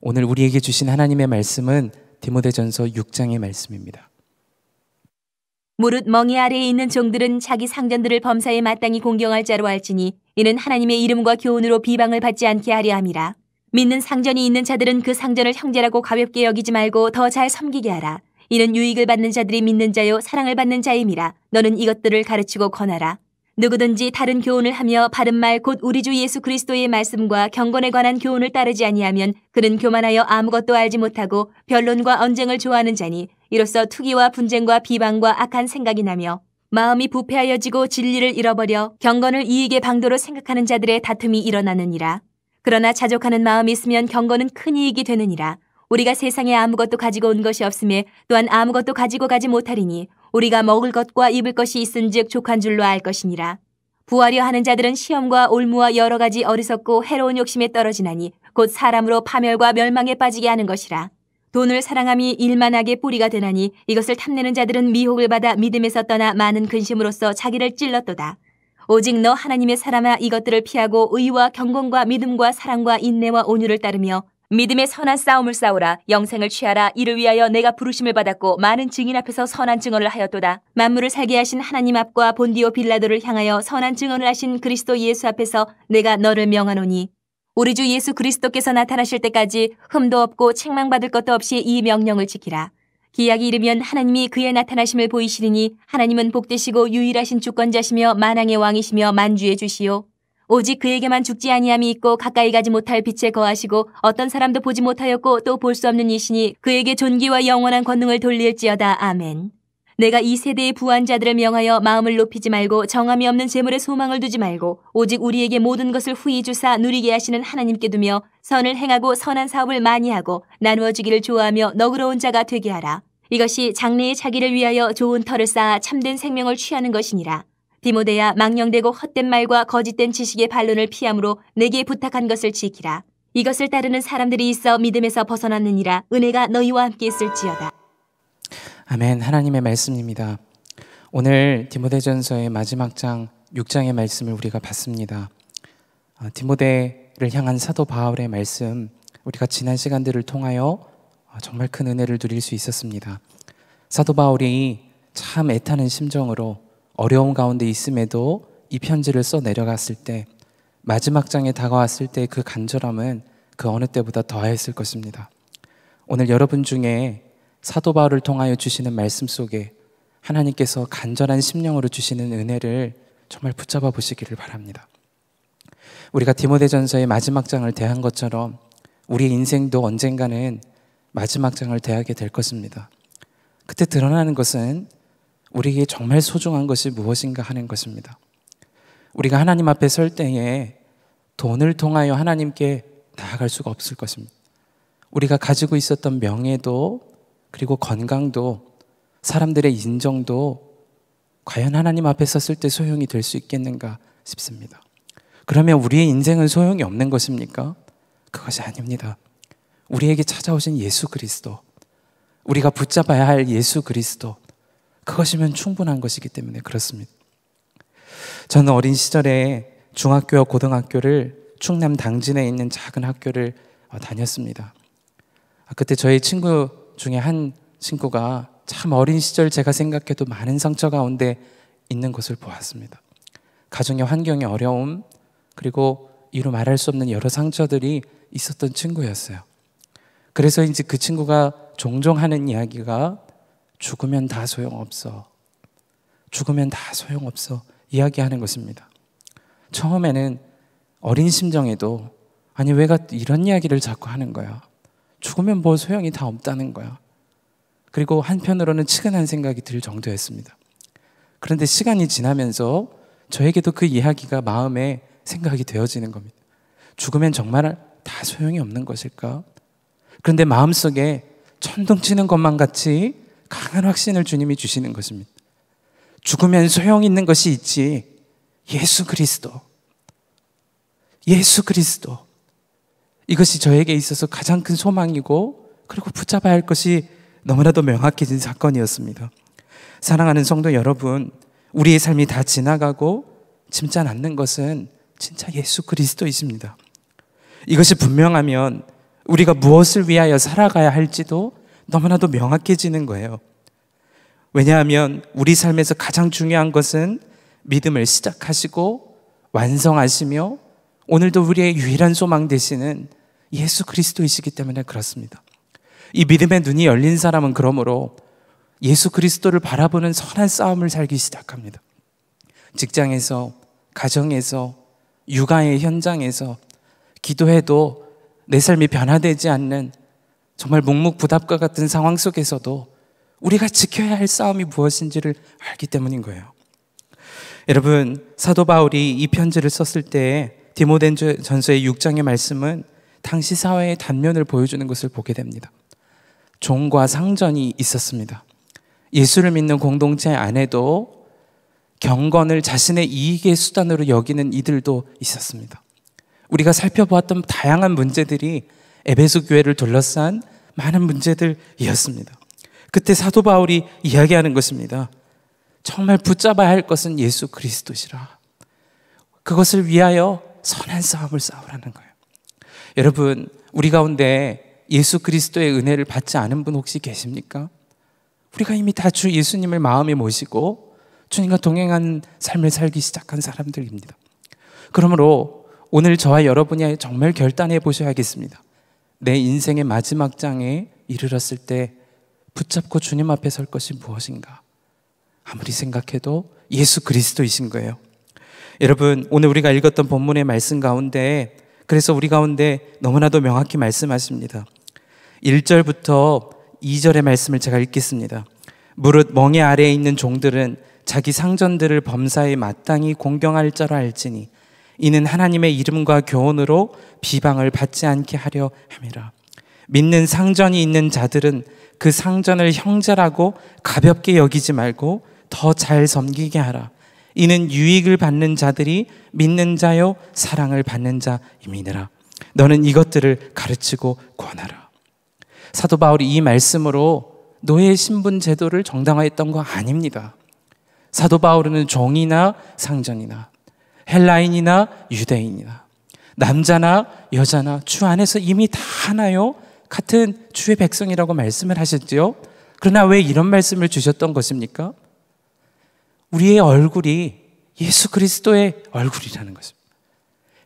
오늘 우리에게 주신 하나님의 말씀은 디모데전서 6장의 말씀입니다. 무릇 멍이 아래에 있는 종들은 자기 상전들을 범사에 마땅히 공경할 자로 할지니 이는 하나님의 이름과 교훈으로 비방을 받지 않게 하려 함이라. 믿는 상전이 있는 자들은 그 상전을 형제라고 가볍게 여기지 말고 더 잘 섬기게 하라. 이는 유익을 받는 자들이 믿는 자요 사랑을 받는 자임이라. 너는 이것들을 가르치고 권하라. 누구든지 다른 교훈을 하며 바른 말 곧 우리 주 예수 그리스도의 말씀과 경건에 관한 교훈을 따르지 아니하면 그는 교만하여 아무것도 알지 못하고 변론과 언쟁을 좋아하는 자니 이로써 투기와 분쟁과 비방과 악한 생각이 나며 마음이 부패하여지고 진리를 잃어버려 경건을 이익의 방도로 생각하는 자들의 다툼이 일어나느니라. 그러나 자족하는 마음이 있으면 경건은 큰 이익이 되느니라. 우리가 세상에 아무것도 가지고 온 것이 없음에 또한 아무것도 가지고 가지 못하리니 우리가 먹을 것과 입을 것이 있은즉 족한 줄로 알 것이니라. 부하려 하는 자들은 시험과 올무와 여러 가지 어리석고 해로운 욕심에 떨어지나니 곧 사람으로 파멸과 멸망에 빠지게 하는 것이라. 돈을 사랑함이 일만하게 뿌리가 되나니 이것을 탐내는 자들은 미혹을 받아 믿음에서 떠나 많은 근심으로써 자기를 찔렀도다. 오직 너 하나님의 사람아 이것들을 피하고 의와 경건과 믿음과 사랑과 인내와 온유를 따르며 믿음의 선한 싸움을 싸우라. 영생을 취하라. 이를 위하여 내가 부르심을 받았고 많은 증인 앞에서 선한 증언을 하였도다. 만물을 살게 하신 하나님 앞과 본디오 빌라도를 향하여 선한 증언을 하신 그리스도 예수 앞에서 내가 너를 명하노니. 우리 주 예수 그리스도께서 나타나실 때까지 흠도 없고 책망받을 것도 없이 이 명령을 지키라. 기약이 이르면 하나님이 그의 나타나심을 보이시리니 하나님은 복되시고 유일하신 주권자시며 만왕의 왕이시며 만주의 주시오 오직 그에게만 죽지 아니함이 있고 가까이 가지 못할 빛에 거하시고 어떤 사람도 보지 못하였고 또 볼 수 없는 이시니 그에게 존귀와 영원한 권능을 돌릴지어다. 아멘. 내가 이 세대의 부한 자들을 명하여 마음을 높이지 말고 정함이 없는 재물에 소망을 두지 말고 오직 우리에게 모든 것을 후히 주사 누리게 하시는 하나님께 두며 선을 행하고 선한 사업을 많이 하고 나누어 주기를 좋아하며 너그러운 자가 되게 하라. 이것이 장래의 자기를 위하여 좋은 터를 쌓아 참된 생명을 취하는 것이니라. 디모데야 망령되고 헛된 말과 거짓된 지식의 반론을 피함으로 내게 부탁한 것을 지키라. 이것을 따르는 사람들이 있어 믿음에서 벗어났느니라 은혜가 너희와 함께 있을지어다. 아멘. 하나님의 말씀입니다. 오늘 디모데전서의 마지막 장 6장의 말씀을 우리가 봤습니다. 아, 디모데를 향한 사도 바울의 말씀 우리가 지난 시간들을 통하여 아, 정말 큰 은혜를 누릴 수 있었습니다. 사도 바울이 참 애타는 심정으로 어려움 가운데 있음에도 이 편지를 써 내려갔을 때 마지막 장에 다가왔을 때 그 간절함은 그 어느 때보다 더했을 것입니다. 오늘 여러분 중에 사도 바울을 통하여 주시는 말씀 속에 하나님께서 간절한 심령으로 주시는 은혜를 정말 붙잡아 보시기를 바랍니다. 우리가 디모데전서의 마지막 장을 대한 것처럼 우리의 인생도 언젠가는 마지막 장을 대하게 될 것입니다. 그때 드러나는 것은 우리에게 정말 소중한 것이 무엇인가 하는 것입니다. 우리가 하나님 앞에 설 때에 돈을 통하여 하나님께 나아갈 수가 없을 것입니다. 우리가 가지고 있었던 명예도 그리고 건강도 사람들의 인정도 과연 하나님 앞에 섰을 때 소용이 될 수 있겠는가 싶습니다. 그러면 우리의 인생은 소용이 없는 것입니까? 그것이 아닙니다. 우리에게 찾아오신 예수 그리스도, 우리가 붙잡아야 할 예수 그리스도, 그것이면 충분한 것이기 때문에 그렇습니다. 저는 어린 시절에 중학교와 고등학교를 충남 당진에 있는 작은 학교를 어, 다녔습니다. 아, 그때 저희 친구 중에 한 친구가 참 어린 시절 제가 생각해도 많은 상처 가운데 있는 것을 보았습니다. 가정의 환경의 어려움, 그리고 이루 말할 수 없는 여러 상처들이 있었던 친구였어요. 그래서 이제 그 친구가 종종 하는 이야기가 죽으면 다 소용없어. 죽으면 다 소용없어. 이야기하는 것입니다. 처음에는 어린 심정에도 아니 왜가 이런 이야기를 자꾸 하는 거야. 죽으면 뭐 소용이 다 없다는 거야. 그리고 한편으로는 측은한 생각이 들 정도였습니다. 그런데 시간이 지나면서 저에게도 그 이야기가 마음에 생각이 되어지는 겁니다. 죽으면 정말 다 소용이 없는 것일까? 그런데 마음속에 천둥 치는 것만 같이 강한 확신을 주님이 주시는 것입니다. 죽으면 소용 있는 것이 있지. 예수 그리스도. 예수 그리스도. 이것이 저에게 있어서 가장 큰 소망이고 그리고 붙잡아야 할 것이 너무나도 명확해진 사건이었습니다. 사랑하는 성도 여러분, 우리의 삶이 다 지나가고 짐자 않는 것은 진짜 예수 그리스도이십니다. 이것이 분명하면 우리가 무엇을 위하여 살아가야 할지도 너무나도 명확해지는 거예요. 왜냐하면 우리 삶에서 가장 중요한 것은 믿음을 시작하시고 완성하시며 오늘도 우리의 유일한 소망 되시는 예수 그리스도이시기 때문에 그렇습니다. 이 믿음의 눈이 열린 사람은 그러므로 예수 그리스도를 바라보는 선한 싸움을 살기 시작합니다. 직장에서, 가정에서, 육아의 현장에서 기도해도 내 삶이 변화되지 않는 정말 묵묵부답과 같은 상황 속에서도 우리가 지켜야 할 싸움이 무엇인지를 알기 때문인 거예요. 여러분, 사도 바울이 이 편지를 썼을 때 디모덴 전서의 6장의 말씀은 당시 사회의 단면을 보여주는 것을 보게 됩니다. 종과 상전이 있었습니다. 예수를 믿는 공동체 안에도 경건을 자신의 이익의 수단으로 여기는 이들도 있었습니다. 우리가 살펴보았던 다양한 문제들이 에베소 교회를 둘러싼 많은 문제들이었습니다. 그때 사도 바울이 이야기하는 것입니다. 정말 붙잡아야 할 것은 예수 그리스도시라. 그것을 위하여 선한 싸움을 싸우라는 거예요. 여러분, 우리 가운데 예수 그리스도의 은혜를 받지 않은 분 혹시 계십니까? 우리가 이미 다 주 예수님을 마음에 모시고 주님과 동행한 삶을 살기 시작한 사람들입니다. 그러므로 오늘 저와 여러분이 정말 결단해 보셔야겠습니다. 내 인생의 마지막 장에 이르렀을 때 붙잡고 주님 앞에 설 것이 무엇인가? 아무리 생각해도 예수 그리스도이신 거예요. 여러분, 오늘 우리가 읽었던 본문의 말씀 가운데 그래서 우리 가운데 너무나도 명확히 말씀하십니다. 1절부터 2절의 말씀을 제가 읽겠습니다. 무릇 멍에 아래에 있는 종들은 자기 상전들을 범사에 마땅히 공경할 자로 알지니 이는 하나님의 이름과 교훈으로 비방을 받지 않게 하려 함이라. 믿는 상전이 있는 자들은 그 상전을 형제라고 가볍게 여기지 말고 더 잘 섬기게 하라. 이는 유익을 받는 자들이 믿는 자요 사랑을 받는 자임이니라. 너는 이것들을 가르치고 권하라. 사도 바울이 이 말씀으로 노예 신분 제도를 정당화했던 거 아닙니다. 사도 바울은 종이나 상전이나 헬라인이나 유대인이나 남자나 여자나 주 안에서 이미 다 하나요? 같은 주의 백성이라고 말씀을 하셨죠. 그러나 왜 이런 말씀을 주셨던 것입니까? 우리의 얼굴이 예수 그리스도의 얼굴이라는 것입니다.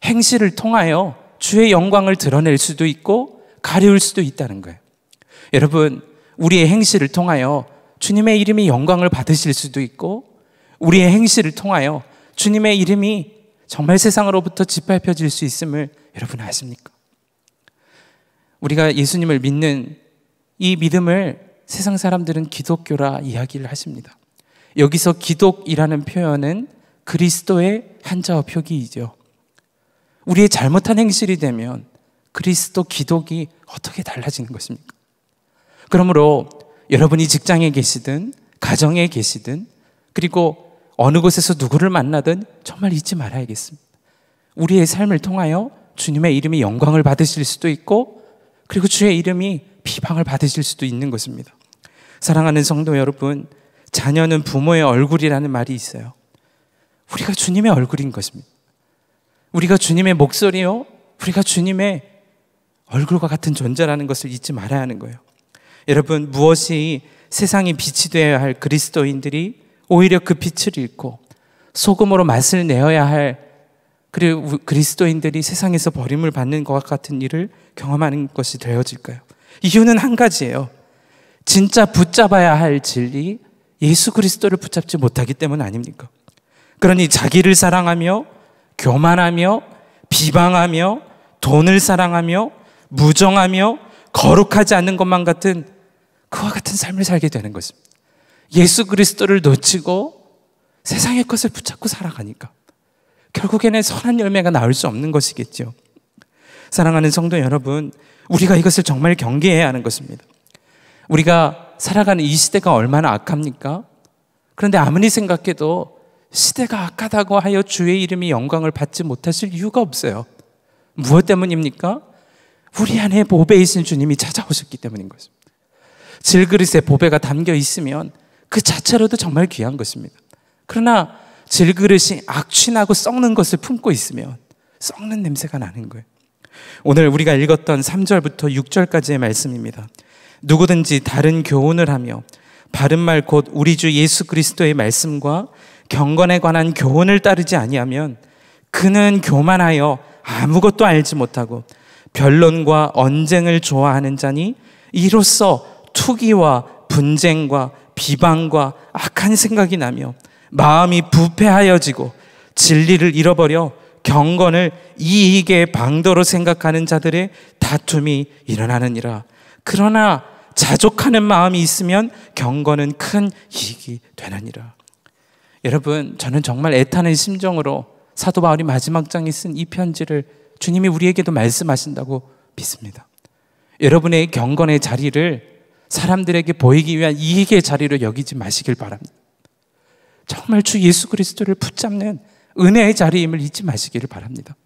행실을 통하여 주의 영광을 드러낼 수도 있고 가려울 수도 있다는 거예요. 여러분, 우리의 행실을 통하여 주님의 이름이 영광을 받으실 수도 있고 우리의 행실을 통하여 주님의 이름이 정말 세상으로부터 짓밟혀질 수 있음을 여러분 아십니까? 우리가 예수님을 믿는 이 믿음을 세상 사람들은 기독교라 이야기를 하십니다. 여기서 기독이라는 표현은 그리스도의 한자어 표기이죠. 우리의 잘못한 행실이 되면 그리스도 기독이 어떻게 달라지는 것입니까? 그러므로 여러분이 직장에 계시든 가정에 계시든 그리고 어느 곳에서 누구를 만나든 정말 잊지 말아야겠습니다. 우리의 삶을 통하여 주님의 이름이 영광을 받으실 수도 있고 그리고 주의 이름이 비방을 받으실 수도 있는 것입니다. 사랑하는 성도 여러분, 자녀는 부모의 얼굴이라는 말이 있어요. 우리가 주님의 얼굴인 것입니다. 우리가 주님의 목소리요, 우리가 주님의 얼굴과 같은 존재라는 것을 잊지 말아야 하는 거예요. 여러분, 무엇이 세상이 빛이 되어야 할 그리스도인들이 오히려 그 빛을 잃고 소금으로 맛을 내어야 할 그리고 그리스도인들이 세상에서 버림을 받는 것 같은 일을 경험하는 것이 되어질까요? 이유는 한 가지예요. 진짜 붙잡아야 할 진리, 예수 그리스도를 붙잡지 못하기 때문 아닙니까? 그러니 자기를 사랑하며 교만하며 비방하며 돈을 사랑하며 무정하며 거룩하지 않는 것만 같은 그와 같은 삶을 살게 되는 것입니다. 예수 그리스도를 놓치고 세상의 것을 붙잡고 살아가니까 결국에는 선한 열매가 나올 수 없는 것이겠죠. 사랑하는 성도 여러분, 우리가 이것을 정말 경계해야 하는 것입니다. 우리가 살아가는 이 시대가 얼마나 악합니까? 그런데 아무리 생각해도 시대가 악하다고 하여 주의 이름이 영광을 받지 못하실 이유가 없어요. 무엇 때문입니까? 우리 안에 보배이신 주님이 찾아오셨기 때문인 것입니다. 질그릇에 보배가 담겨 있으면 그 자체로도 정말 귀한 것입니다. 그러나 질그릇이 악취나고 썩는 것을 품고 있으면 썩는 냄새가 나는 거예요. 오늘 우리가 읽었던 3절부터 6절까지의 말씀입니다. 누구든지 다른 교훈을 하며 바른 말 곧 우리 주 예수 그리스도의 말씀과 경건에 관한 교훈을 따르지 아니하면 그는 교만하여 아무것도 알지 못하고 변론과 언쟁을 좋아하는 자니 이로써 투기와 분쟁과 비방과 악한 생각이 나며 마음이 부패하여지고 진리를 잃어버려 경건을 이익의 방도로 생각하는 자들의 다툼이 일어나느니라. 그러나 자족하는 마음이 있으면 경건은 큰 이익이 되느니라. 여러분, 저는 정말 애타는 심정으로 사도 바울이 마지막 장에 쓴 이 편지를 주님이 우리에게도 말씀하신다고 믿습니다. 여러분의 경건의 자리를 사람들에게 보이기 위한 이익의 자리로 여기지 마시길 바랍니다. 정말 주 예수 그리스도를 붙잡는 은혜의 자리임을 잊지 마시기를 바랍니다.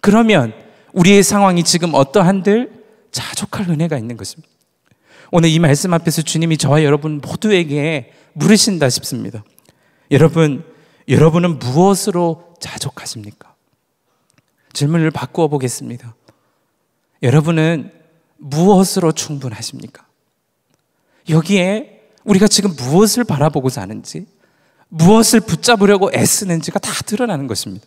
그러면 우리의 상황이 지금 어떠한들 자족할 은혜가 있는 것입니다. 오늘 이 말씀 앞에서 주님이 저와 여러분 모두에게 물으신다 싶습니다. 여러분, 여러분은 무엇으로 자족하십니까? 질문을 바꾸어 보겠습니다. 여러분은 무엇으로 충분하십니까? 여기에 우리가 지금 무엇을 바라보고 사는지, 무엇을 붙잡으려고 애쓰는지가 다 드러나는 것입니다.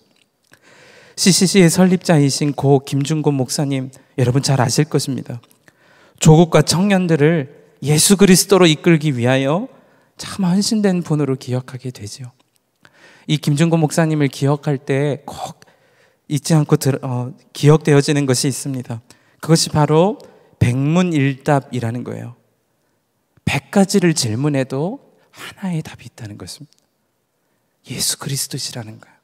CCC의 설립자이신 고 김준곤 목사님, 여러분 잘 아실 것입니다. 조국과 청년들을 예수 그리스도로 이끌기 위하여 참 헌신된 분으로 기억하게 되죠. 이 김준곤 목사님을 기억할 때 꼭 잊지 않고 들, 어, 기억되어지는 것이 있습니다. 그것이 바로 백문일답이라는 거예요. 백 가지를 질문해도 하나의 답이 있다는 것입니다. 예수 그리스도시라는 거예요.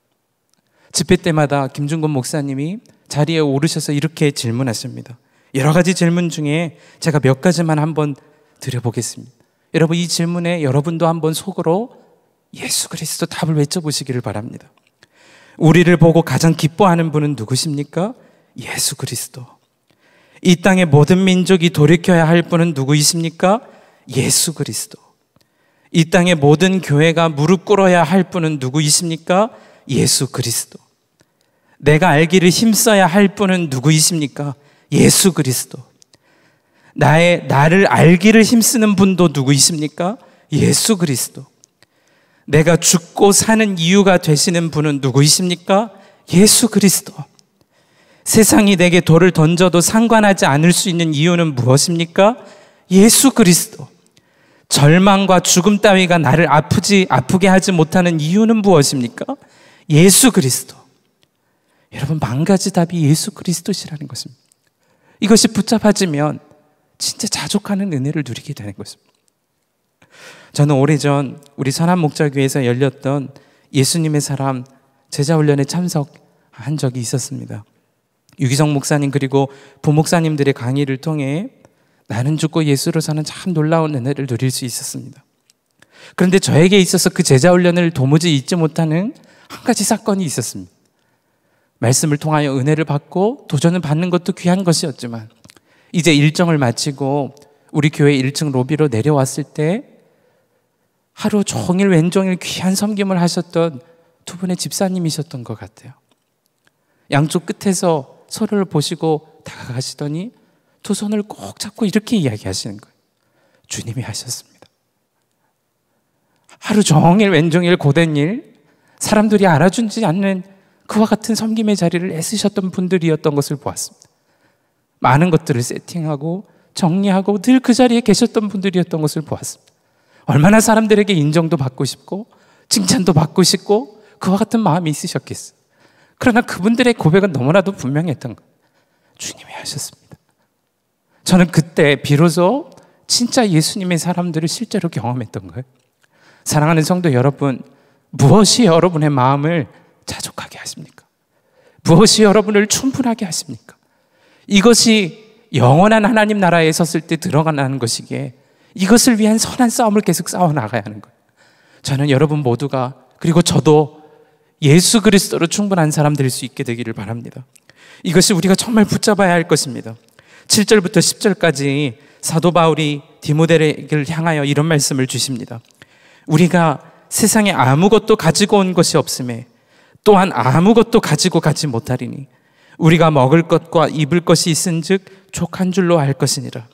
집회 때마다 김준곤 목사님이 자리에 오르셔서 이렇게 질문하십니다. 여러 가지 질문 중에 제가 몇 가지만 한번 드려보겠습니다. 여러분 이 질문에 여러분도 한번 속으로 예수 그리스도 답을 외쳐보시기를 바랍니다. 우리를 보고 가장 기뻐하는 분은 누구십니까? 예수 그리스도. 이 땅의 모든 민족이 돌이켜야 할 분은 누구이십니까? 예수 그리스도. 이 땅의 모든 교회가 무릎 꿇어야 할 분은 누구이십니까? 예수 그리스도. 내가 알기를 힘써야 할 분은 누구이십니까? 예수 그리스도. 나의, 나를 알기를 힘쓰는 분도 누구이십니까? 예수 그리스도. 내가 죽고 사는 이유가 되시는 분은 누구이십니까? 예수 그리스도. 세상이 내게 돌을 던져도 상관하지 않을 수 있는 이유는 무엇입니까? 예수 그리스도. 절망과 죽음 따위가 나를 아프지, 아프게 하지 못하는 이유는 무엇입니까? 예수 그리스도. 여러분, 만 가지 답이 예수 그리스도시라는 것입니다. 이것이 붙잡아지면 진짜 자족하는 은혜를 누리게 되는 것입니다. 저는 오래전 우리 선한 목자교회에서 열렸던 예수님의 사람 제자훈련에 참석한 적이 있었습니다. 유기성 목사님 그리고 부목사님들의 강의를 통해 나는 죽고 예수로 사는 참 놀라운 은혜를 누릴 수 있었습니다. 그런데 저에게 있어서 그 제자 훈련을 도무지 잊지 못하는 한 가지 사건이 있었습니다. 말씀을 통하여 은혜를 받고 도전을 받는 것도 귀한 것이었지만 이제 일정을 마치고 우리 교회 1층 로비로 내려왔을 때 하루 종일 왼종일 귀한 섬김을 하셨던 두 분의 집사님이셨던 것 같아요. 양쪽 끝에서 서로를 보시고 다가가시더니 두 손을 꼭 잡고 이렇게 이야기하시는 거예요. 주님이 하셨습니다. 하루 종일 왼종일 고된 일, 사람들이 알아주지 않는 그와 같은 섬김의 자리를 애쓰셨던 분들이었던 것을 보았습니다. 많은 것들을 세팅하고 정리하고 늘 그 자리에 계셨던 분들이었던 것을 보았습니다. 얼마나 사람들에게 인정도 받고 싶고 칭찬도 받고 싶고 그와 같은 마음이 있으셨겠어요. 그러나 그분들의 고백은 너무나도 분명했던 거예요. 주님이 하셨습니다. 저는 그때 비로소 진짜 예수님의 사람들을 실제로 경험했던 거예요. 사랑하는 성도 여러분, 무엇이 여러분의 마음을 자족하게 하십니까? 무엇이 여러분을 충분하게 하십니까? 이것이 영원한 하나님 나라에 섰을 때 들어가는 것이기에 이것을 위한 선한 싸움을 계속 싸워 나가야 하는 거예요. 저는 여러분 모두가 그리고 저도 예수 그리스도로 충분한 사람 될 수 있게 되기를 바랍니다. 이것이 우리가 정말 붙잡아야 할 것입니다. 7절부터 10절까지 사도 바울이 디모데를 향하여 이런 말씀을 주십니다. 우리가 세상에 아무것도 가지고 온 것이 없음에 또한 아무것도 가지고 가지 못하리니 우리가 먹을 것과 입을 것이 있은즉 족한 줄로 알 것이니라.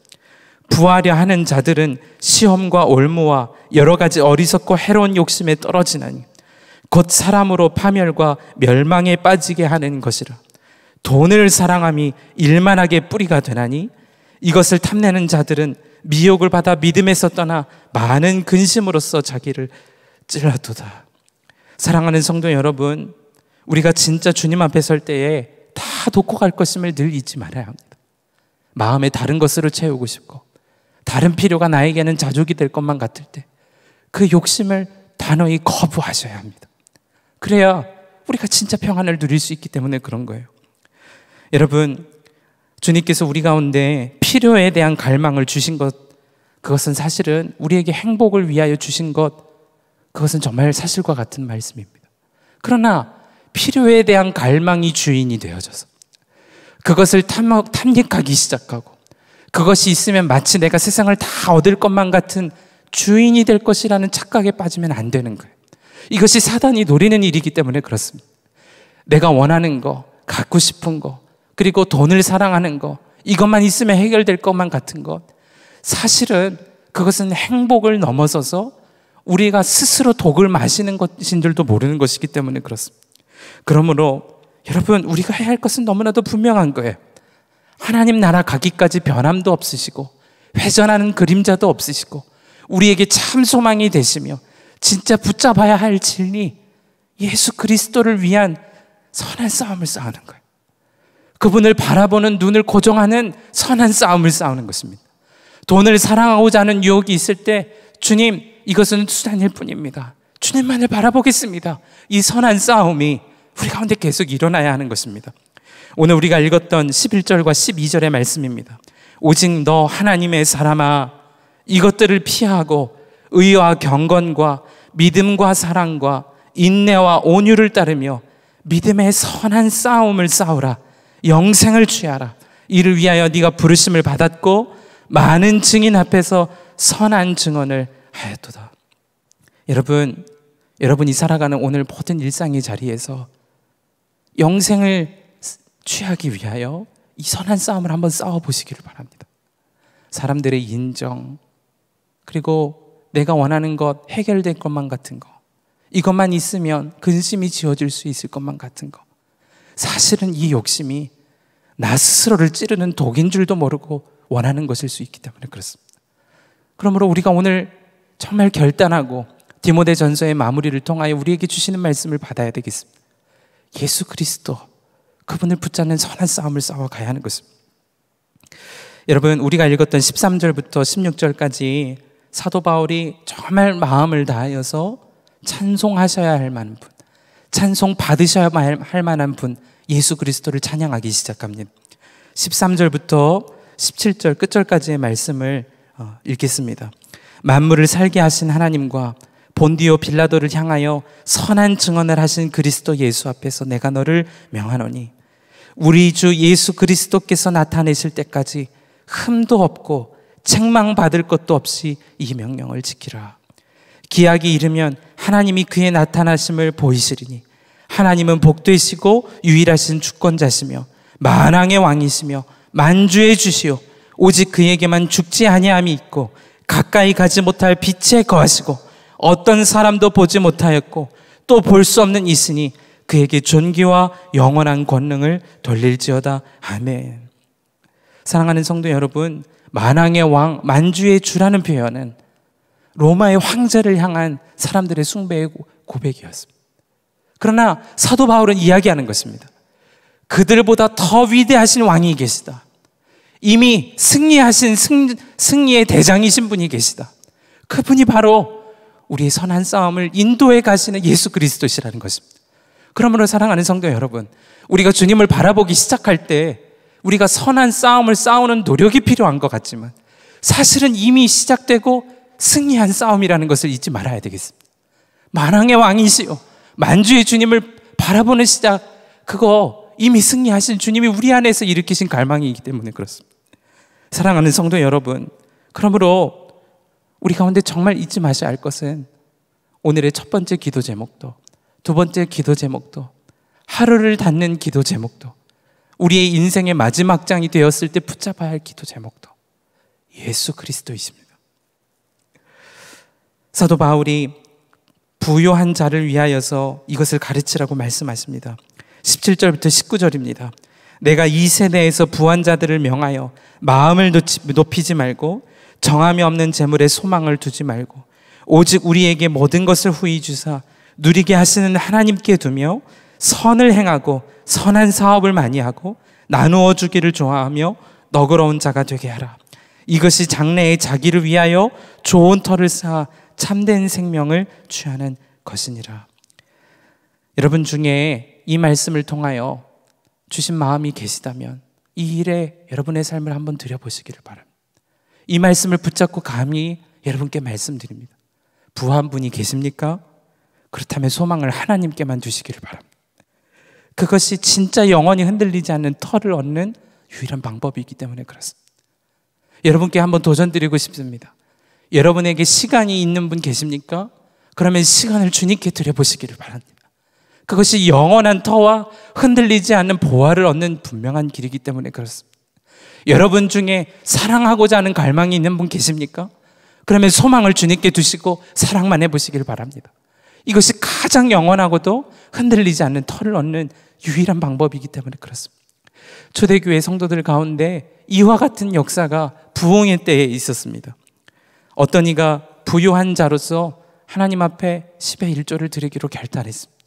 부하려 하는 자들은 시험과 올무와 여러 가지 어리석고 해로운 욕심에 떨어지나니 곧 사람으로 파멸과 멸망에 빠지게 하는 것이라. 돈을 사랑함이 일만하게 뿌리가 되나니 이것을 탐내는 자들은 미혹을 받아 믿음에서 떠나 많은 근심으로써 자기를 찔러도다. 사랑하는 성도 여러분, 우리가 진짜 주님 앞에 설 때에 다 돕고 갈 것임을 늘 잊지 말아야 합니다. 마음에 다른 것으로 채우고 싶고, 다른 필요가 나에게는 자족이 될 것만 같을 때, 그 욕심을 단호히 거부하셔야 합니다. 그래야 우리가 진짜 평안을 누릴 수 있기 때문에 그런 거예요. 여러분, 주님께서 우리 가운데 필요에 대한 갈망을 주신 것, 그것은 사실은 우리에게 행복을 위하여 주신 것, 그것은 정말 사실과 같은 말씀입니다. 그러나 필요에 대한 갈망이 주인이 되어져서 그것을 탐닉하기 시작하고 그것이 있으면 마치 내가 세상을 다 얻을 것만 같은 주인이 될 것이라는 착각에 빠지면 안 되는 거예요. 이것이 사단이 노리는 일이기 때문에 그렇습니다. 내가 원하는 거, 갖고 싶은 거, 그리고 돈을 사랑하는 거, 이것만 있으면 해결될 것만 같은 것. 사실은 그것은 행복을 넘어서서 우리가 스스로 독을 마시는 것인 줄도 모르는 것이기 때문에 그렇습니다. 그러므로 여러분, 우리가 해야 할 것은 너무나도 분명한 거예요. 하나님 나라 가기까지 변함도 없으시고, 회전하는 그림자도 없으시고, 우리에게 참 소망이 되시며, 진짜 붙잡아야 할 진리, 예수 그리스도를 위한 선한 싸움을 싸우는 거예요. 그분을 바라보는 눈을 고정하는 선한 싸움을 싸우는 것입니다. 돈을 사랑하고자 하는 유혹이 있을 때 주님 이것은 수단일 뿐입니다. 주님만을 바라보겠습니다. 이 선한 싸움이 우리 가운데 계속 일어나야 하는 것입니다. 오늘 우리가 읽었던 11절과 12절의 말씀입니다. 오직 너 하나님의 사람아 이것들을 피하고 의와 경건과 믿음과 사랑과 인내와 온유를 따르며 믿음의 선한 싸움을 싸우라. 영생을 취하라. 이를 위하여 네가 부르심을 받았고 많은 증인 앞에서 선한 증언을 하였도다. 여러분, 여러분이 살아가는 오늘 모든 일상의 자리에서 영생을 취하기 위하여 이 선한 싸움을 한번 싸워 보시기를 바랍니다. 사람들의 인정, 그리고 내가 원하는 것, 해결될 것만 같은 거, 이것만 있으면 근심이 지워질 수 있을 것만 같은 거. 사실은 이 욕심이 나 스스로를 찌르는 독인 줄도 모르고 원하는 것일 수 있기 때문에 그렇습니다. 그러므로 우리가 오늘 정말 결단하고 디모데 전서의 마무리를 통하여 우리에게 주시는 말씀을 받아야 되겠습니다. 예수 그리스도 그분을 붙잡는 선한 싸움을 싸워 가야 하는 것입니다. 여러분 우리가 읽었던 13절부터 16절까지 사도 바울이 정말 마음을 다하여서 찬송하셔야 할 만한 분, 찬송 받으셔야 할 만한 분, 예수 그리스도를 찬양하기 시작합니다. 13절부터 17절 끝절까지의 말씀을 어, 읽겠습니다. 만물을 살게 하신 하나님과 본디오 빌라도를 향하여 선한 증언을 하신 그리스도 예수 앞에서 내가 너를 명하노니 우리 주 예수 그리스도께서 나타내실 때까지 흠도 없고 책망받을 것도 없이 이 명령을 지키라. 기약이 이르면 하나님이 그의 나타나심을 보이시리니 하나님은 복되시고 유일하신 주권자시며 만왕의 왕이시며 만주의 주시오 오직 그에게만 죽지 아니함이 있고 가까이 가지 못할 빛에 거하시고 어떤 사람도 보지 못하였고 또 볼 수 없는 있으니 그에게 존귀와 영원한 권능을 돌릴지어다 아멘. 사랑하는 성도 여러분, 만왕의 왕, 만주의 주라는 표현은 로마의 황제를 향한 사람들의 숭배의 고백이었습니다. 그러나 사도 바울은 이야기하는 것입니다. 그들보다 더 위대하신 왕이 계시다. 이미 승리하신 승, 승리의 대장이신 분이 계시다. 그분이 바로 우리의 선한 싸움을 인도해 가시는 예수 그리스도시라는 것입니다. 그러므로 사랑하는 성도 여러분, 우리가 주님을 바라보기 시작할 때 우리가 선한 싸움을 싸우는 노력이 필요한 것 같지만 사실은 이미 시작되고 승리한 싸움이라는 것을 잊지 말아야 되겠습니다. 만왕의 왕이시요. 만주의 주님을 바라보는 시작, 그거 이미 승리하신 주님이 우리 안에서 일으키신 갈망이기 때문에 그렇습니다. 사랑하는 성도 여러분, 그러므로 우리 가운데 정말 잊지 마셔야 할 것은 오늘의 첫 번째 기도 제목도, 두 번째 기도 제목도, 하루를 닫는 기도 제목도, 우리의 인생의 마지막 장이 되었을 때 붙잡아야 할 기도 제목도 예수 그리스도이십니다. 사도 바울이 부요한 자를 위하여서 이것을 가르치라고 말씀하십니다. 17절부터 19절입니다. 내가 이 세대에서 부한 자들을 명하여 마음을 높이지 말고 정함이 없는 재물에 소망을 두지 말고 오직 우리에게 모든 것을 후히 주사 누리게 하시는 하나님께 두며 선을 행하고 선한 사업을 많이 하고 나누어 주기를 좋아하며 너그러운 자가 되게 하라. 이것이 장래에 자기를 위하여 좋은 터를 쌓아 참된 생명을 취하는 것이니라. 여러분 중에 이 말씀을 통하여 주신 마음이 계시다면 이 일에 여러분의 삶을 한번 드려보시기를 바랍니다. 이 말씀을 붙잡고 감히 여러분께 말씀드립니다. 부한 분이 계십니까? 그렇다면 소망을 하나님께만 두시기를 바랍니다. 그것이 진짜 영원히 흔들리지 않는 터를 얻는 유일한 방법이기 때문에 그렇습니다. 여러분께 한번 도전드리고 싶습니다. 여러분에게 시간이 있는 분 계십니까? 그러면 시간을 주님께 드려보시기를 바랍니다. 그것이 영원한 터와 흔들리지 않는 보화를 얻는 분명한 길이기 때문에 그렇습니다. 여러분 중에 사랑하고자 하는 갈망이 있는 분 계십니까? 그러면 소망을 주님께 두시고 사랑만 해보시길 바랍니다. 이것이 가장 영원하고도 흔들리지 않는 터를 얻는 유일한 방법이기 때문에 그렇습니다. 초대교회 성도들 가운데 이와 같은 역사가 부흥의 때에 있었습니다. 어떤 이가 부유한 자로서 하나님 앞에 10의 1조를 드리기로 결단했습니다.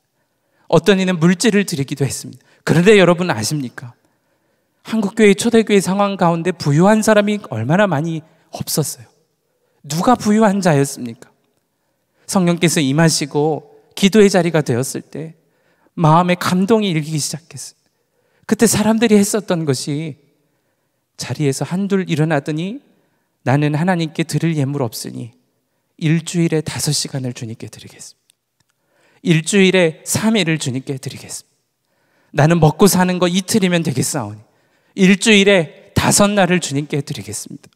어떤 이는 물질을 드리기도 했습니다. 그런데 여러분 아십니까? 한국교회 초대교회 상황 가운데 부유한 사람이 얼마나 많이 없었어요. 누가 부유한 자였습니까? 성령께서 임하시고 기도의 자리가 되었을 때 마음에 감동이 일기 시작했어요. 그때 사람들이 했었던 것이 자리에서 한둘 일어나더니 나는 하나님께 드릴 예물 없으니 일주일에 다섯 시간을 주님께 드리겠습니다. 일주일에 3일을 주님께 드리겠습니다. 나는 먹고 사는 거 이틀이면 되겠사오니 일주일에 다섯 날을 주님께 드리겠습니다.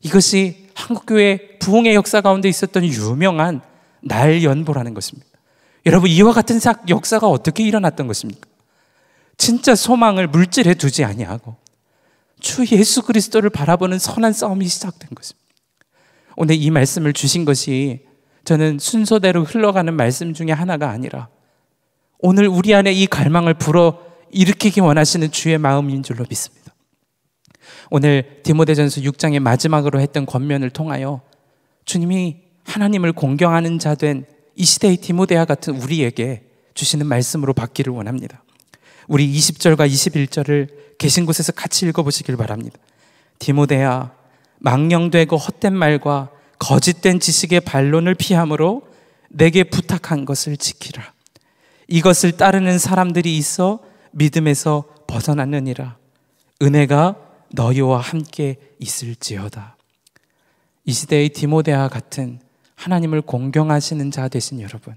이것이 한국교회 부흥의 역사 가운데 있었던 유명한 날 연보라는 것입니다. 여러분 이와 같은 역사가 어떻게 일어났던 것입니까? 진짜 소망을 물질에 두지 아니하고 주 예수 그리스도를 바라보는 선한 싸움이 시작된 것입니다. 오늘 이 말씀을 주신 것이 저는 순서대로 흘러가는 말씀 중에 하나가 아니라 오늘 우리 안에 이 갈망을 불어 일으키기 원하시는 주의 마음인 줄로 믿습니다. 오늘 디모데전서 6장의 마지막으로 했던 권면을 통하여 주님이 하나님을 공경하는 자 된 이 시대의 디모데와 같은 우리에게 주시는 말씀으로 받기를 원합니다. 우리 20절과 21절을 계신 곳에서 같이 읽어보시길 바랍니다. 디모데야, 망령되고 헛된 말과 거짓된 지식의 반론을 피함으로 내게 부탁한 것을 지키라. 이것을 따르는 사람들이 있어 믿음에서 벗어났느니라. 은혜가 너희와 함께 있을지어다. 이 시대의 디모데와 같은 하나님을 공경하시는 자 되신 여러분.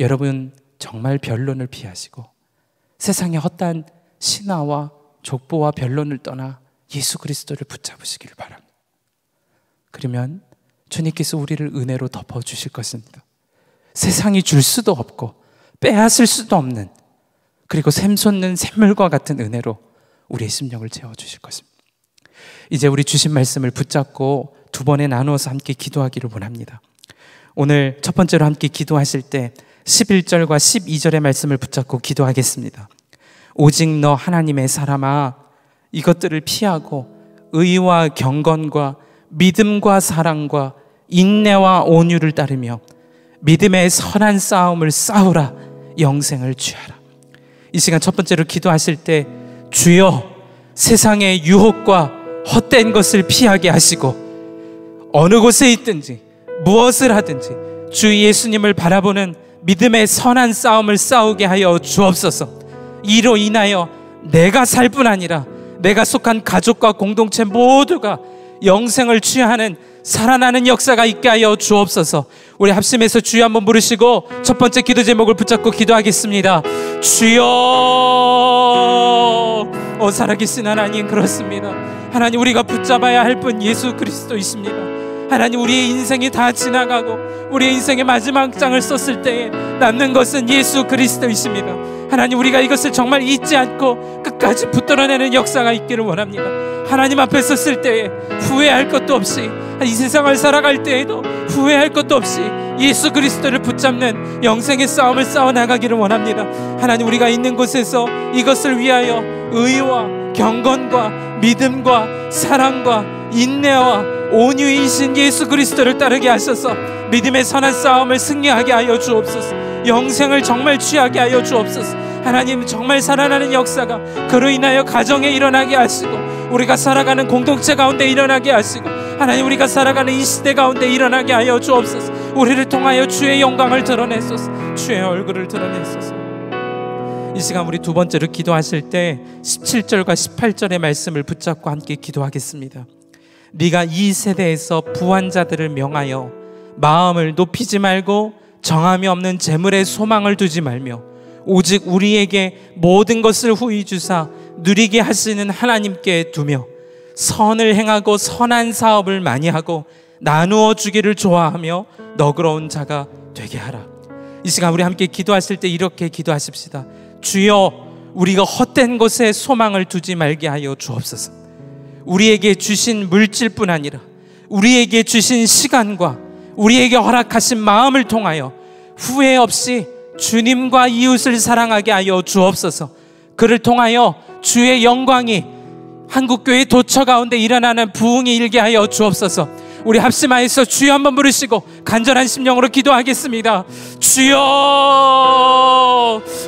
여러분 정말 변론을 피하시고 세상의 헛된 신화와 족보와 변론을 떠나 예수 그리스도를 붙잡으시길 바랍니다. 그러면 주님께서 우리를 은혜로 덮어 주실 것입니다. 세상이 줄 수도 없고 빼앗을 수도 없는 그리고 샘솟는 샘물과 같은 은혜로 우리의 심령을 채워 주실 것입니다. 이제 우리 주신 말씀을 붙잡고 두 번에 나누어서 함께 기도하기를 원합니다. 오늘 첫 번째로 함께 기도하실 때 11절과 12절의 말씀을 붙잡고 기도하겠습니다. 오직 너 하나님의 사람아 이것들을 피하고 의와 경건과 믿음과 사랑과 인내와 온유를 따르며 믿음의 선한 싸움을 싸우라 영생을 취하라. 이 시간 첫 번째로 기도하실 때 주여 세상의 유혹과 헛된 것을 피하게 하시고 어느 곳에 있든지 무엇을 하든지 주 예수님을 바라보는 믿음의 선한 싸움을 싸우게 하여 주옵소서. 이로 인하여 내가 살 뿐 아니라 내가 속한 가족과 공동체 모두가 영생을 취하는 살아나는 역사가 있게 하여 주옵소서. 우리 합심해서 주여 한번 부르시고 첫 번째 기도 제목을 붙잡고 기도하겠습니다. 주여, 어 살아계신 하나님 그렇습니다. 하나님 우리가 붙잡아야 할 분 예수 그리스도이십니다. 하나님 우리의 인생이 다 지나가고 우리의 인생의 마지막 장을 썼을 때에 남는 것은 예수 그리스도이십니다. 하나님 우리가 이것을 정말 잊지 않고 끝까지 붙들어내는 역사가 있기를 원합니다. 하나님 앞에 섰을 때에 후회할 것도 없이 이 세상을 살아갈 때에도 후회할 것도 없이 예수 그리스도를 붙잡는 영생의 싸움을 싸워 나가기를 원합니다. 하나님 우리가 있는 곳에서 이것을 위하여 의와 경건과 믿음과 사랑과 인내와 온유이신 예수 그리스도를 따르게 하셔서 믿음의 선한 싸움을 승리하게 하여 주옵소서. 영생을 정말 취하게 하여 주옵소서. 하나님 정말 살아나는 역사가 그로 인하여 가정에 일어나게 하시고 우리가 살아가는 공동체 가운데 일어나게 하시고 하나님 우리가 살아가는 이 시대 가운데 일어나게 하여 주옵소서. 우리를 통하여 주의 영광을 드러내소서. 주의 얼굴을 드러내소서. 이 시간 우리 두 번째로 기도하실 때 17절과 18절의 말씀을 붙잡고 함께 기도하겠습니다. 네가 이 세대에서 부한 자들을 명하여 마음을 높이지 말고 정함이 없는 재물에 소망을 두지 말며 오직 우리에게 모든 것을 후히 주사 누리게 하시는 하나님께 두며 선을 행하고 선한 사업을 많이 하고 나누어 주기를 좋아하며 너그러운 자가 되게 하라. 이 시간 우리 함께 기도하실 때 이렇게 기도하십시다. 주여 우리가 헛된 것에 소망을 두지 말게 하여 주옵소서. 우리에게 주신 물질뿐 아니라 우리에게 주신 시간과 우리에게 허락하신 마음을 통하여 후회 없이 주님과 이웃을 사랑하게 하여 주옵소서. 그를 통하여 주의 영광이 한국교회 도처 가운데 일어나는 부흥이 일게 하여 주옵소서. 우리 합심하여서 주여 한번 부르시고 간절한 심령으로 기도하겠습니다. 주여,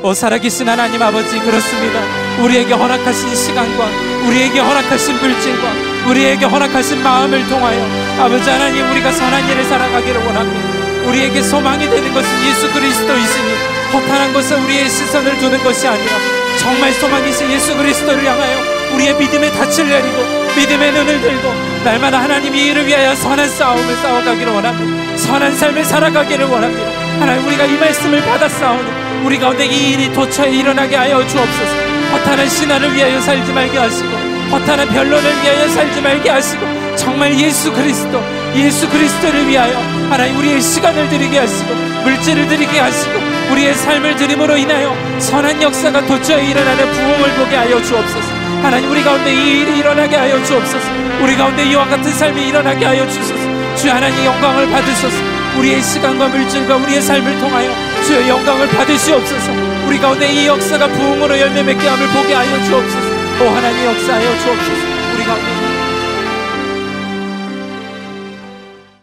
오 살아계신 하나님 아버지 그렇습니다. 우리에게 허락하신 시간과 우리에게 허락하신 물질과 우리에게 허락하신 마음을 통하여 아버지 하나님 우리가 선한 일을 살아가기를 원합니다. 우리에게 소망이 되는 것은 예수 그리스도이시니 허탄한 것은 우리의 시선을 두는 것이 아니라 정말 소망이신 예수 그리스도를 향하여 우리의 믿음의 닻을 내리고 믿음의 눈을 들고 날마다 하나님이 이를 위하여 선한 싸움을 싸워가기를 원합니다. 선한 삶을 살아가기를 원합니다. 하나님 우리가 이 말씀을 받아 싸우는 우리 가운데 이 일이 도처에 일어나게 하여 주옵소서. 허탄한 신화를 위하여 살지 말게 하시고 허탄한 변론을 위하여 살지 말게 하시고 정말 예수 그리스도 예수 그리스도를 위하여 하나님 우리의 시간을 드리게 하시고 물질을 드리게 하시고 우리의 삶을 드림으로 인하여 선한 역사가 도처에 일어나는 부흥을 보게 하여 주옵소서 하나님 우리 가운데 이 일이 일어나게 하여 주옵소서. 우리 가운데 이와 같은 삶이 일어나게 하여 주소서. 주 하나님 영광을 받으소서. 우리의 시간과 물질과 우리의 삶을 통하여 주의 영광을 받으시옵소서. 우리 가운데 이 역사가 부흥으로 열매 맺게 함을 보게 하여 주옵소서. 오 하나님 역사하여 주옵소서. 우리 가운데